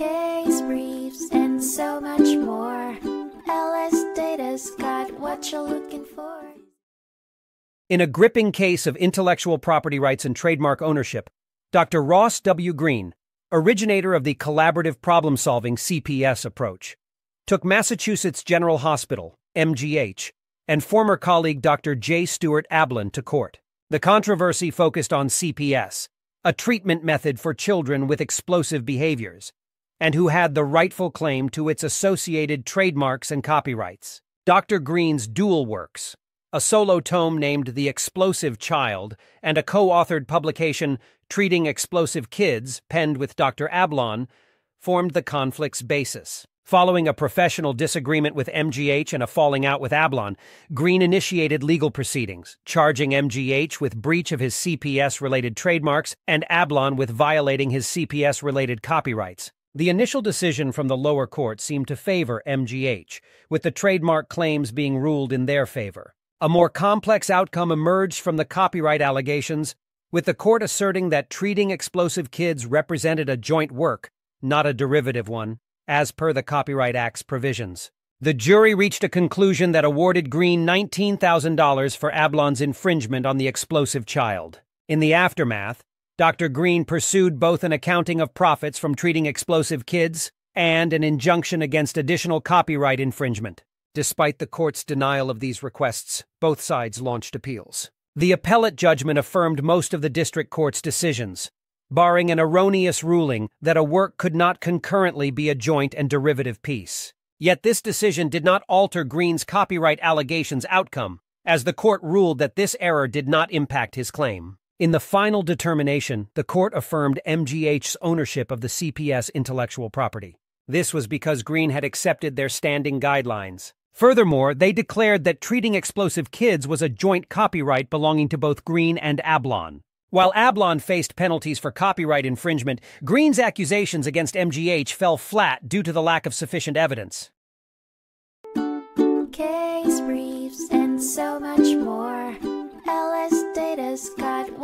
case briefs, and so much more. LS Data's got what you're looking for. In a gripping case of intellectual property rights and trademark ownership, Dr. Ross W. Greene, originator of the collaborative problem solving CPS approach, took Massachusetts General Hospital, MGH, and former colleague Dr. J. Stuart Ablon to court. The controversy focused on CPS, a treatment method for children with explosive behaviors, and who had the rightful claim to its associated trademarks and copyrights. Dr. Greene's dual works, a solo tome named The Explosive Child, and a co authored publication, Treating Explosive Kids, penned with Dr. Ablon, formed the conflict's basis. Following a professional disagreement with MGH and a falling out with Ablon, Greene initiated legal proceedings, charging MGH with breach of his CPS related trademarks and Ablon with violating his CPS related copyrights. The initial decision from the lower court seemed to favor MGH, with the trademark claims being ruled in their favor. A more complex outcome emerged from the copyright allegations, with the court asserting that treating explosive kids represented a joint work, not a derivative one, as per the Copyright Act's provisions. The jury reached a conclusion that awarded Greene $19,000 for Ablon's infringement on the explosive child. In the aftermath, Dr. Greene pursued both an accounting of profits from treating explosive kids and an injunction against additional copyright infringement. Despite the court's denial of these requests, both sides launched appeals. The appellate judgment affirmed most of the district court's decisions, barring an erroneous ruling that a work could not concurrently be a joint and derivative piece. Yet this decision did not alter Greene's copyright allegations outcome, as the court ruled that this error did not impact his claim. In the final determination, the court affirmed MGH's ownership of the CPS intellectual property. This was because Greene had accepted their standing guidelines. Furthermore, they declared that treating explosive kids was a joint copyright belonging to both Greene and Ablon. While Ablon faced penalties for copyright infringement, Greene's accusations against MGH fell flat due to the lack of sufficient evidence. Case briefs, and so much more. LS Data's got